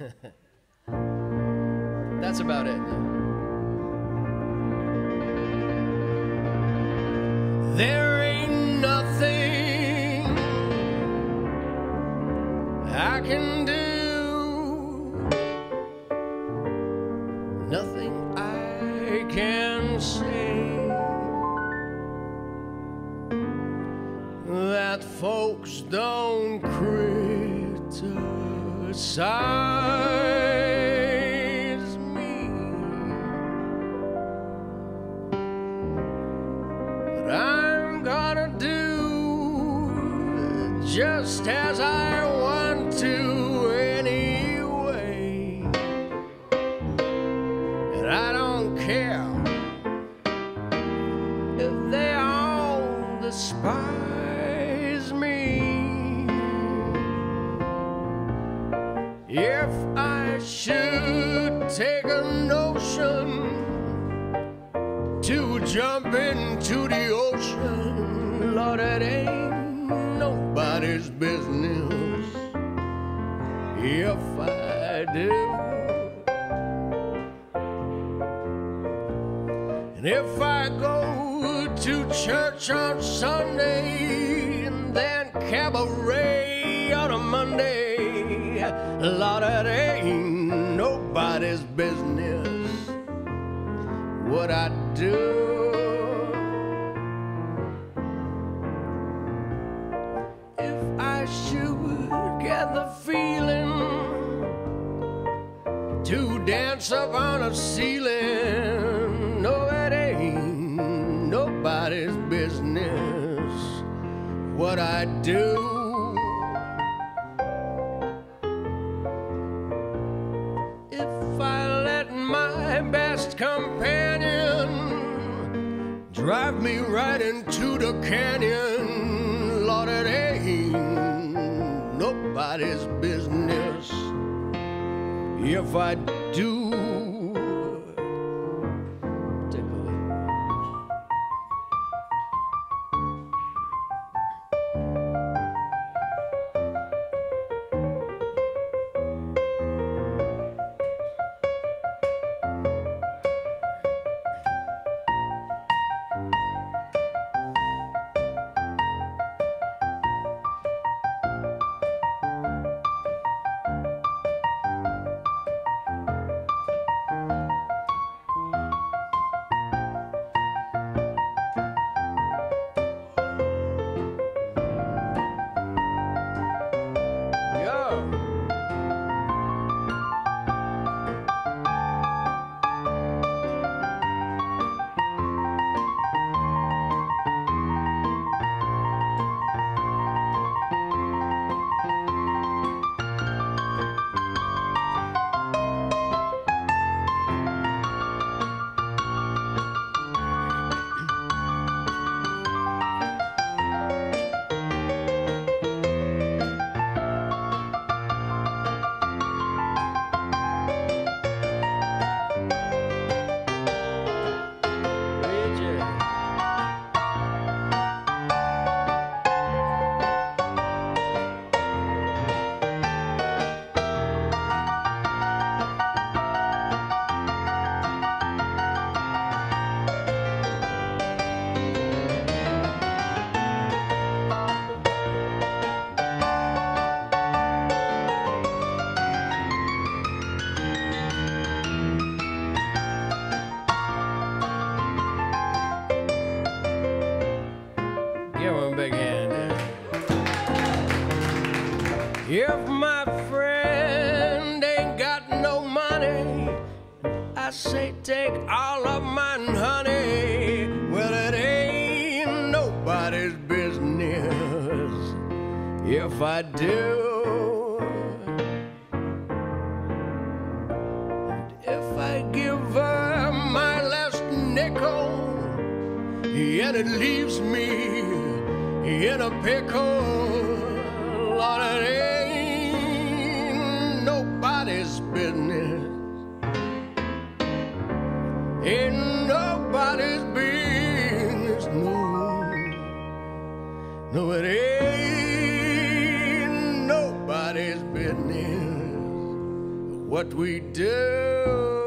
That's about it. There ain't nothing I can do, nothing I can say that folks don't criticize just as I want to anyway. And I don't care if they all despise me. If I should take a notion to jump into the ocean, Lord, it ain't nobody's business if I do. And if I go to church on Sunday and then cabaret on a Monday, Lord, it ain't nobody's business what I do. To dance up on a ceiling. No, it ain't nobody's business what I do. If I let my best companion drive me right into the canyon, Lord, it ain't nobody's business if I do. Him a. If my friend ain't got no money, I say take all of mine, honey. Well, it ain't nobody's business if I do. And if I give her my last nickel, and it leaves me in a pickle. Lord, it ain't nobody's business. Ain't nobody's business, no. No, it ain't nobody's business what we do.